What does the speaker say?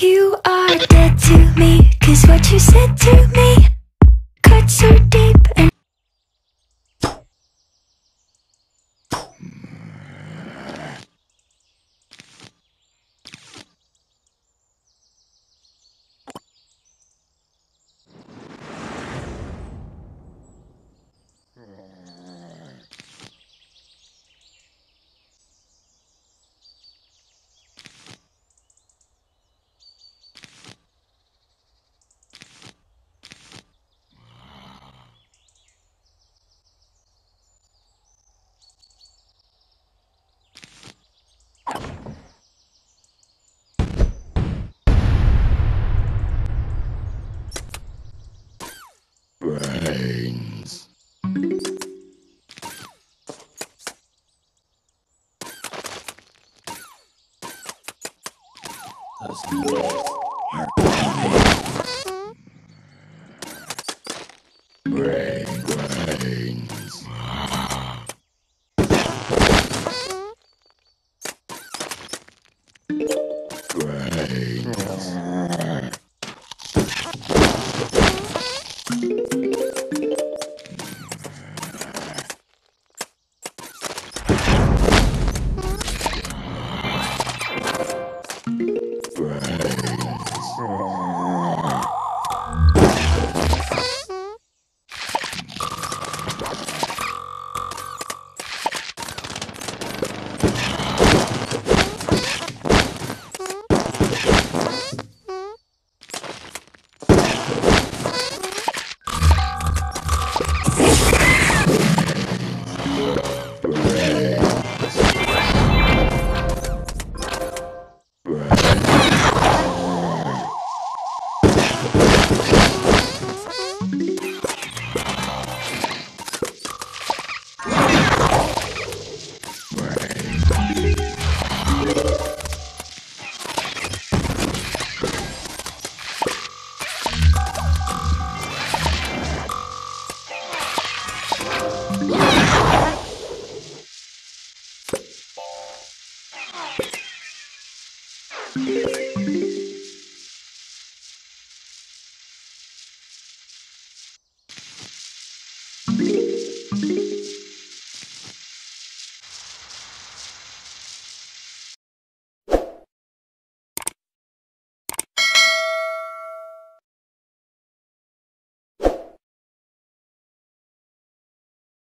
You are dead to me, cause what you said to me Those noodles are you.